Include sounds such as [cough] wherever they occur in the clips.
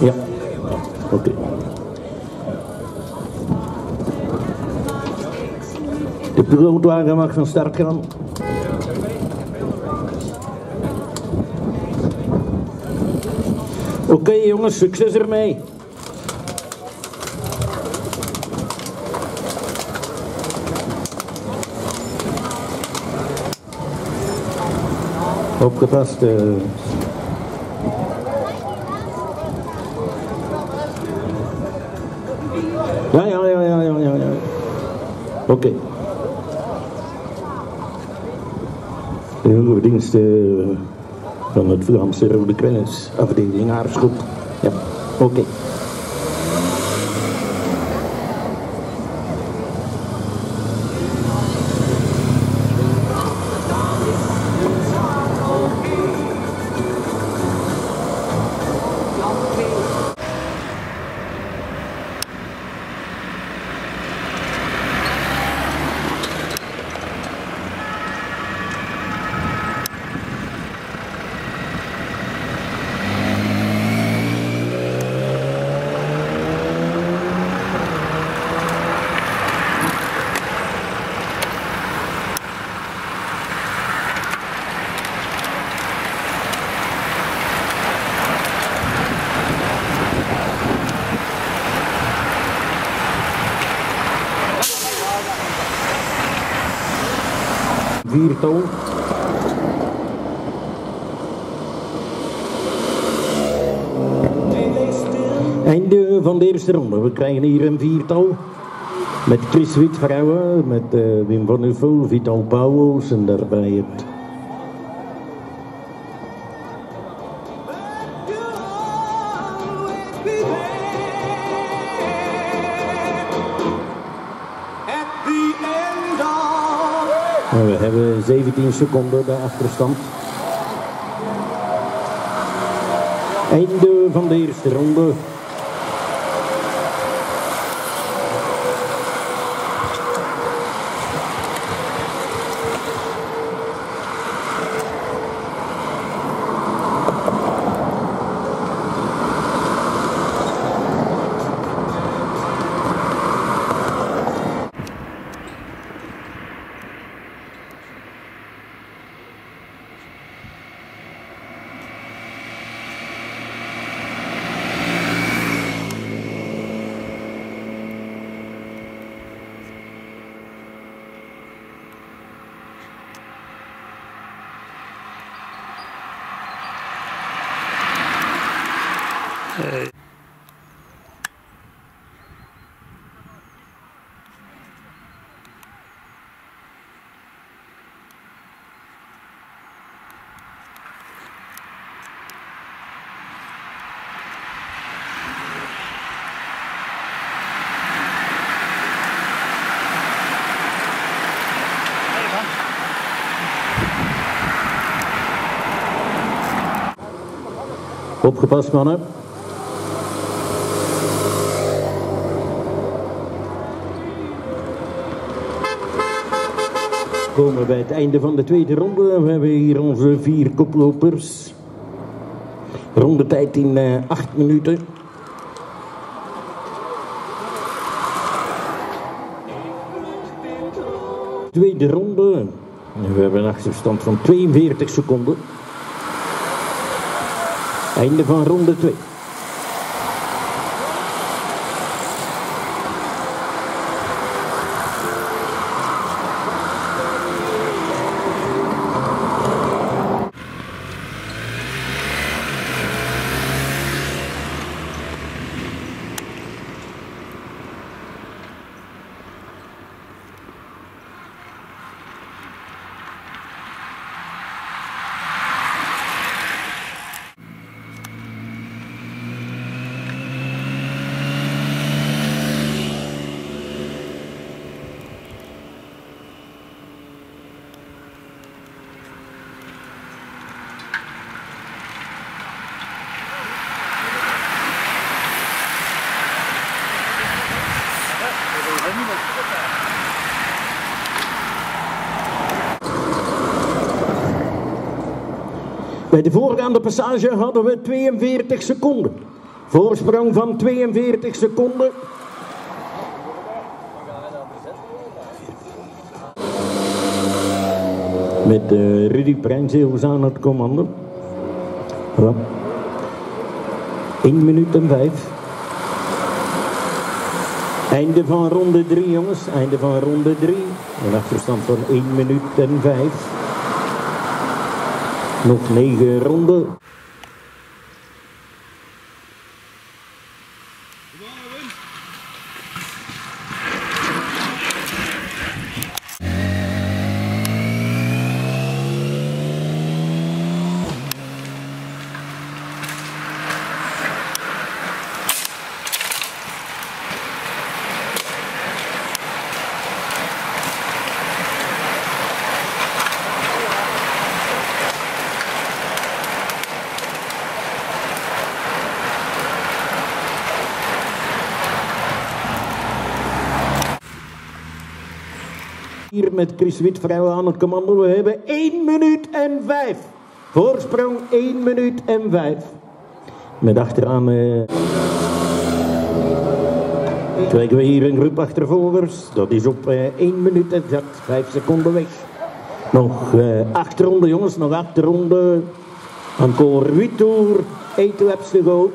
Ja, oké. De pilootwagen mag van start gaan. Oké jongens, succes ermee. Opgepast. eh. Ja, ja, ja, ja, ja, ja. ja. Oké. De jonge diensten van het Vlaamse Rode Kruis, afdeling Aarschot. Ja, oké. Einde van de eerste ronde. We krijgen hier een viertal. Met Chris Witvrouwen, met eh, Wim van Uffel, Vital Pauwels en daarbij het... we hebben 17 seconden de achterstand. Einde van de eerste ronde. Opgepast mannen. Komen bij het einde van de tweede ronde. We hebben hier onze vier koplopers. Rondetijd in eh, acht minuten. Tweede ronde. We hebben een achterstand van 42 seconden. Einde van ronde 2. De voorgaande passage hadden we 42 seconden. Voorsprong van 42 seconden. Met uh, Rudy Prijnzeeuws aan het commando. Ja. 1 minuut en 5. Einde van ronde 3 jongens, einde van ronde 3. Een achterstand van 1 minuut en 5. Nog 9 ronden. Hier met Chris Witvrouw aan het commando. We hebben 1 minuut en 5. Voorsprong 1 minuut en 5. Met achteraan. Uh... Krijgen we hier een groep achtervolgers. Dat is op uh, 1 minuut exact 5 seconden weg. Nog uh, 8 ronden jongens, nog 8 ronden. Encore 8 tour, 8 laps to go.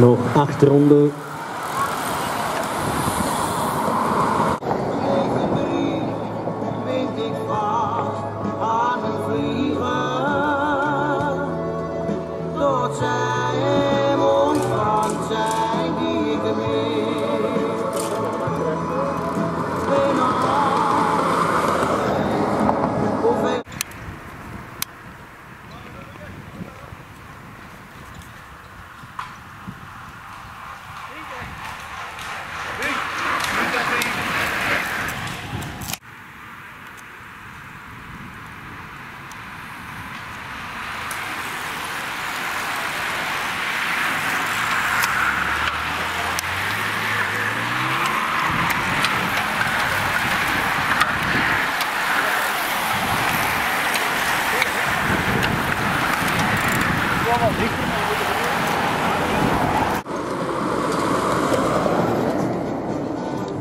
Nog 8 ronden.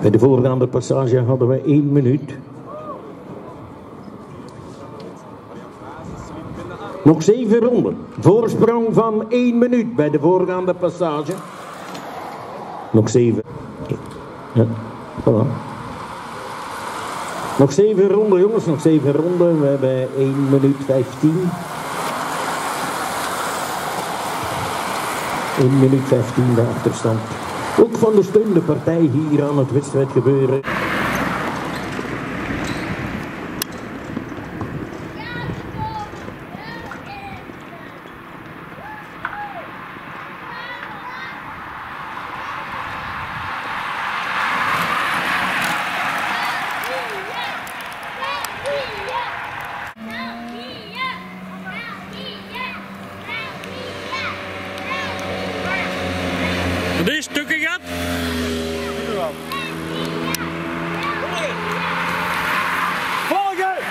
Bij de voorgaande passage hadden we één minuut. Nog zeven ronden. Voorsprong van één minuut bij de voorgaande passage. Nog zeven. Ja, voilà. Nog zeven ronden jongens, nog zeven ronden. We hebben 1 minuut 15. 1 minuut 15 de achterstand. Ook van de steun de partij hier aan het wedstrijd gebeuren. Drie stukken gaat. Volgen!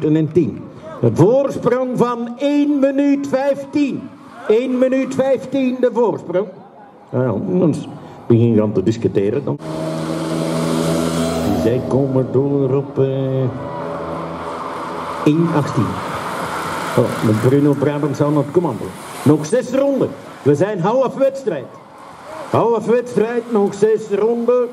Minuten en 10. Een voorsprong van 1 minuut 15. 1 minuut 15 de voorsprong. Nou dan begin je te discussiëren. Zij komen door op eh 1.18. Oh, met Bruno Brabants aan het commando. Nog zes ronden. We zijn half wedstrijd. Half wedstrijd, nog zes ronden.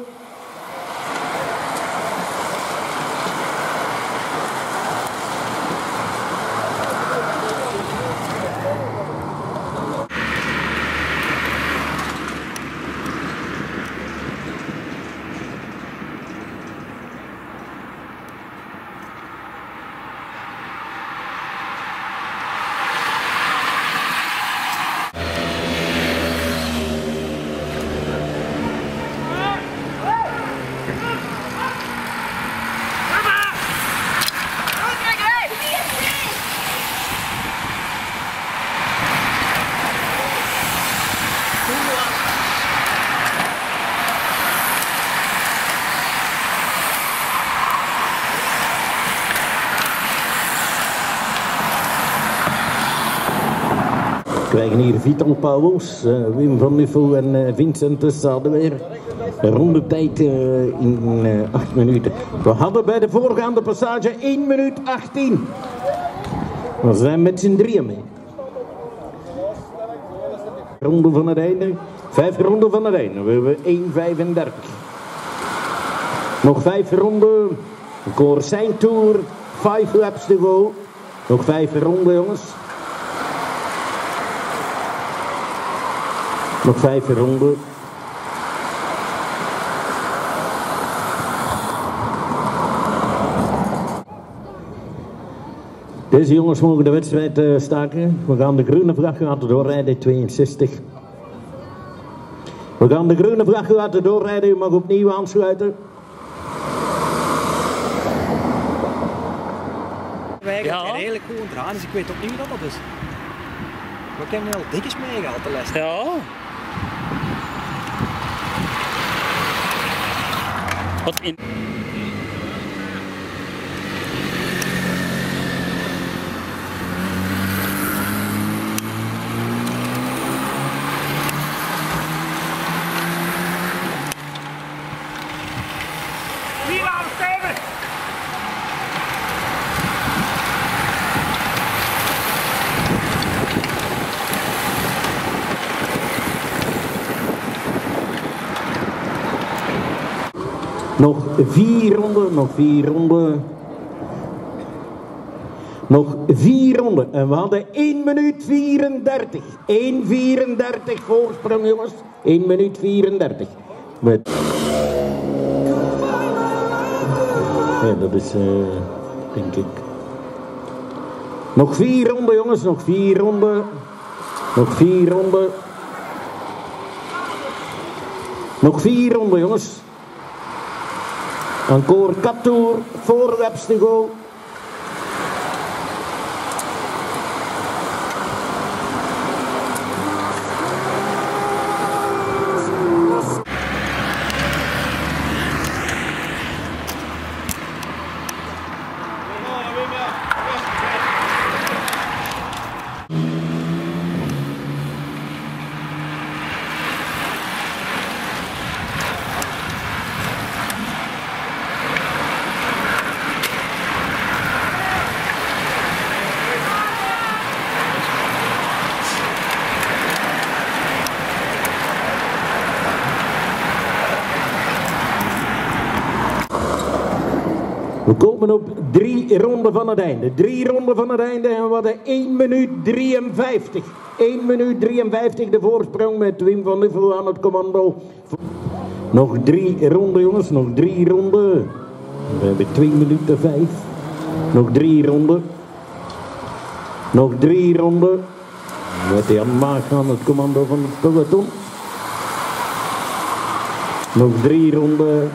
Krijgen hier Vital Pauwels, uh, Wim van Nuffel en uh, Vincent de Sadeweer. Een rondetijd uh, in 8 minuten. We hadden bij de voorgaande passage 1 minuut 18. We zijn met z'n drieën mee. Ronde van het einde. Vijf ronden van het einde. We hebben 1,35. Nog vijf ronden. Corsijn Tour. Vijf laps te go. Nog vijf ronden jongens. Nog vijf ronden. Deze jongens mogen de wedstrijd uh, staken. We gaan de groene vlag laten doorrijden, 62. We gaan de groene vlag laten doorrijden, u mag opnieuw aansluiten. Wij gaan ja. eigenlijk gewoon draaien, dus ik weet ook niet wie dat is. Maar ik heb nu al dikjes meegehaald de les. Ja. Wat in... Nog vier ronden, nog vier ronden. Nog vier ronden. En we hadden 1 minuut 34. 1,34 voorsprong, jongens. 1 minuut 34. Met... Ja, dat is, uh, denk ik. Nog vier ronden, jongens. Nog vier ronden. Nog vier ronden. Nog vier ronden, jongens. Encore Katoer, voorwaarts te We komen op drie ronden van het einde. Drie ronden van het einde en we hadden 1 minuut 53. 1 minuut 53 de voorsprong met Wim van Nuffel aan het commando. Nog drie ronden jongens, nog drie ronden. We hebben 2 minuten 5. Nog drie ronden. Nog drie ronden. Met Jan Maag aan het commando van het peloton. Nog drie ronden.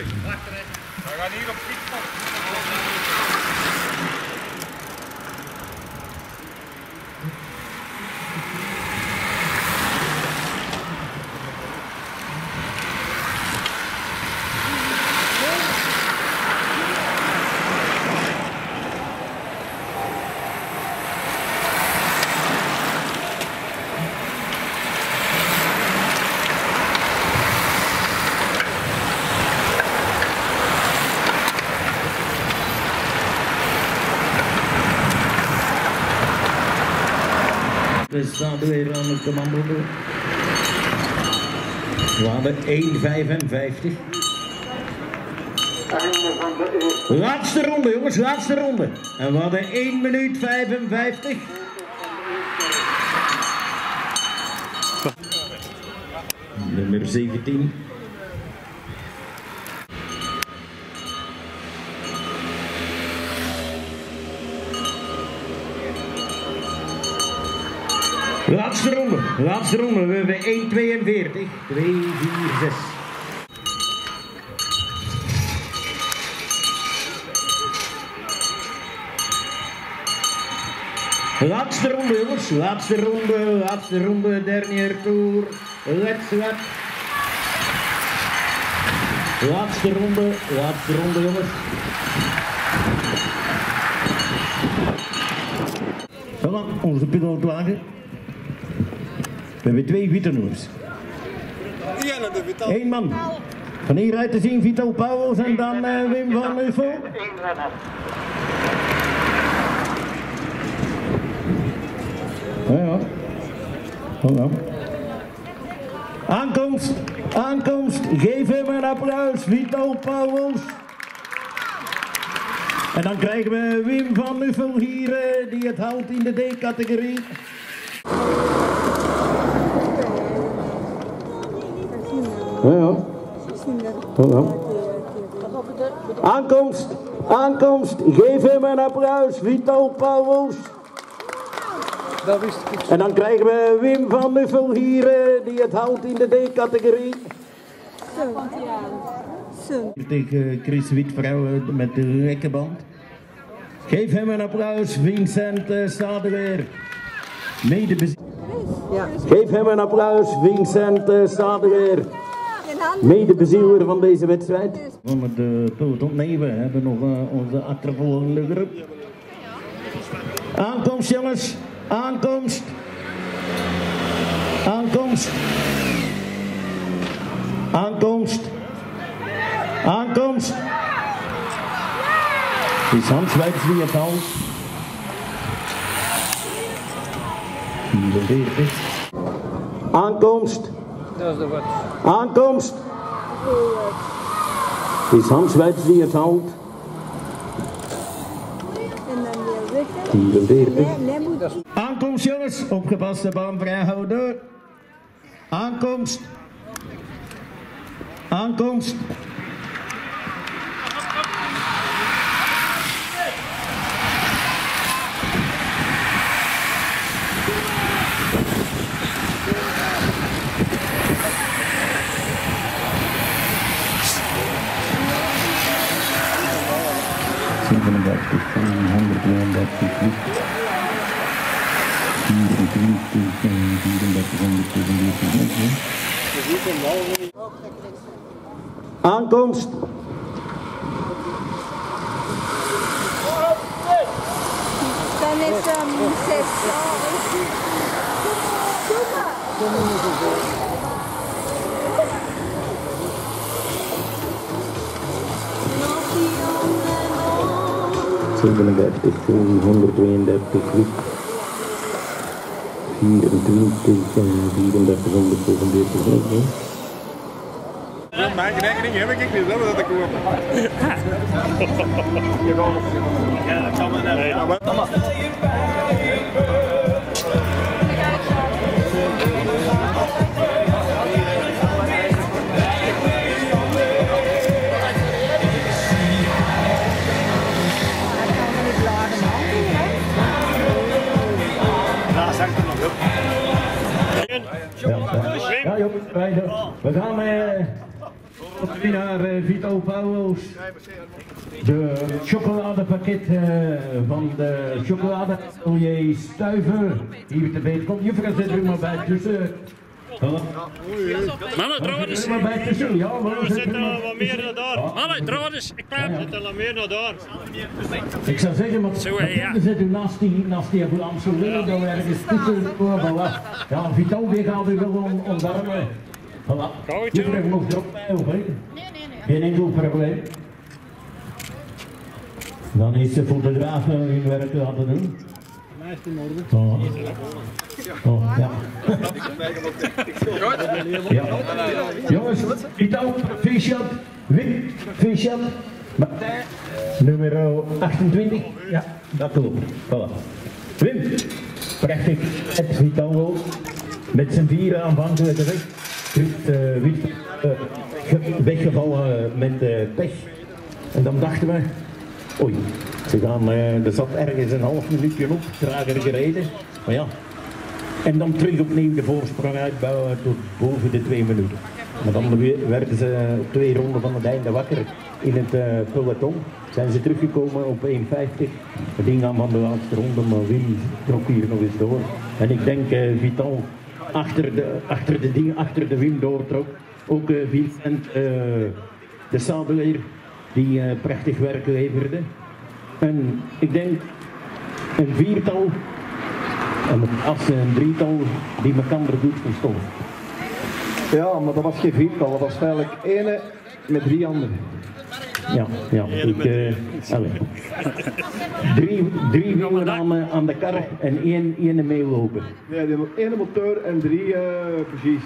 Takk fyrir. Takk fyrir. We staan weer aan het commando. We hadden 1,55. Laatste ronde jongens, laatste ronde. En we hadden 1 minuut 55. Nummer 17. Laatste ronde, laatste ronde. We hebben 1,42. 2, 4, 6. Laatste ronde jongens, laatste ronde, laatste ronde, dernier tour. Let's go. Laatste ronde, laatste ronde jongens. Voilà, onze pilootwagen. We hebben twee witte nummers. Eén man. Van hieruit te zien Vito Pauwels en dan eh, Wim van Uffel. Ja, ja. Ja. Aankomst, aankomst. Geef hem een applaus, Vito Pauwels. En dan krijgen we Wim van Nuffel hier, eh, die het houdt in de D-categorie. Aankomst, aankomst. Geef hem een applaus, Vito Pauwels. En dan krijgen we Wim van Nuffel hier, eh, die het houdt in de D-categorie. Zo. Tegen Chris Witvrouw eh, met de rekkenband. Geef hem een applaus, Vincent uh, Sadeweer. Medebez- Ja. Geef hem een applaus, Vincent uh, dan Medebezieler van deze wedstrijd. Het uh, peloton. Nee, we hebben nog uh, onze achtervolgende groep. Aankomst jongens, aankomst. Aankomst. Aankomst. Aankomst. Is Hans Wijts wie het houdt? 44. Aankomst. Aankomst. Is Hans Wijts die het houdt? en dan weer witte. 44. Nee, nee, moet Aankomst jongens, opgepast de baan vrijhouden. Aankomst. Aankomst. Zevenendertig, honderdtweeëndertig, 24, 34, 147. Aankomst. Dan is um, zes. Zevenendertig, 132, 24, 34, 147. Mijn rekening heb ik niet, dat dat ik koop. [laughs] Ja, dat kan maar we gaan eh, naar eh, Vito Pauwels. De chocoladepakket eh, van de chocoladeatelier Stuiver. Hier te weten komt. Juffrouw zit er maar bij tussen. Hallo. Mannen, trouwens. Ja. We zit zitten maar- wat meer naar daar. Mannen, trouwens. Ik klaar. We zitten wat meer naar daar. Ik zou zeggen, maar Zo, ja. we zitten naast die, naast die Amsterdam, daar ergens tussen. Ja, Vito, die gaat u wel om, omarmen. Koudje. Juffrouw nog erop bij, nee. Geen enkel probleem. Dan is de fotograaf hun werk laten doen. Oh. Oh, ja. ja. Jongens, Vito, Fischat, Wim, Fischat, nummer 28. Ja, dat klopt. Voilà. Wim, prachtig. Het Vito met zijn vieren aanvankelijk weg. Terug, eh, wit, eh, ge- weggevallen met eh, pech. En dan dachten we, oei, ze gaan, er zat ergens een half minuutje op, trager gereden. Maar ja, En dan terug opnieuw de voorsprong uitbouwen tot boven de twee minuten. Maar dan we- werden ze twee ronden van het einde wakker in het peloton. Zijn ze teruggekomen op 1,50. Het ingaan van de laatste ronde, maar Wim trok hier nog eens door. En ik denk Vital achter de, achter de ding, achter de Wim doortrok. Ook eh, Vincent eh, de Sabeler, die eh, prachtig werk leverde. En ik denk een viertal en als een drietal die elkaar goed verstond. Ja, maar dat was geen viertal, dat was feitelijk ene met drie anderen. Ja, ja. Ik, eh, drie, drie wielen aan, eh, aan de kar en één, één meelopen. Nee, die hebben ene motor en drie eh precies.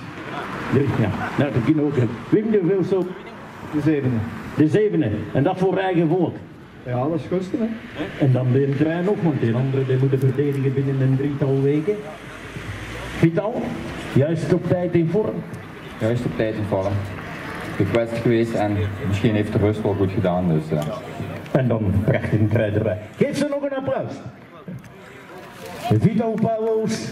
Drie, ja, nou, dat kan ook. Wim de Wilson, De zevende. de zevende. En dat voor eigen volk. Ja, dat is gunstig hè. En dan de trein nog, want die anderen die moeten verdedigen binnen een drietal weken. Vital, juist op tijd in vorm. Juist op tijd in vorm. Gekwetst geweest en misschien heeft de rust wel goed gedaan. Dus, eh. En dan prachtig een erbij. Geef ze nog een applaus. Vito Pauwels.